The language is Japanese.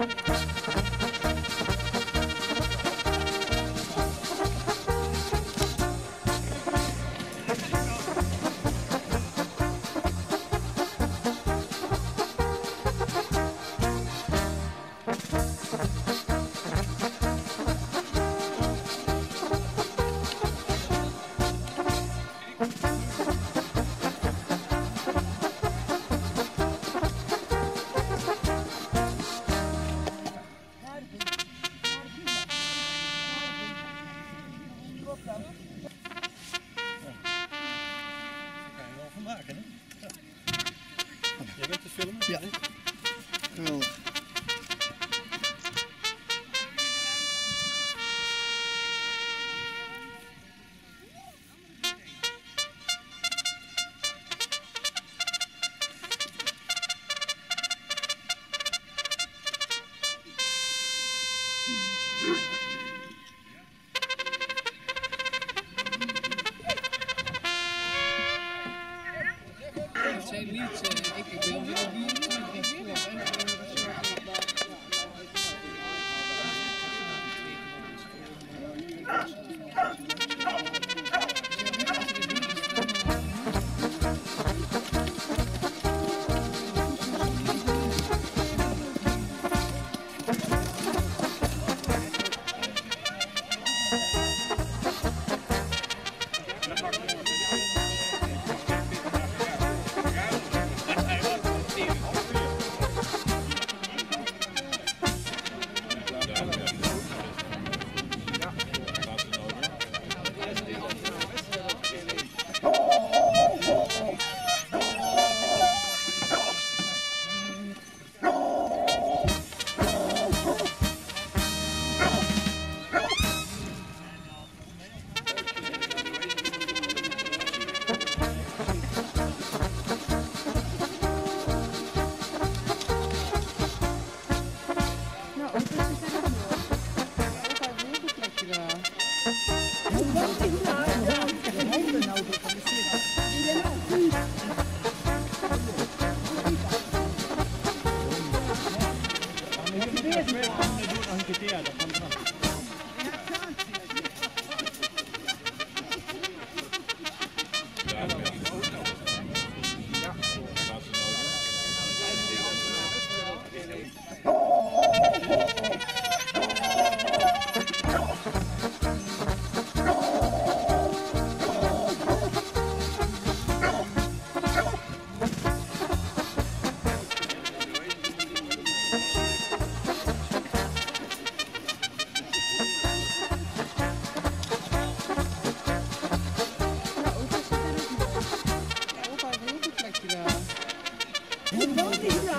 フフフ。Yeah.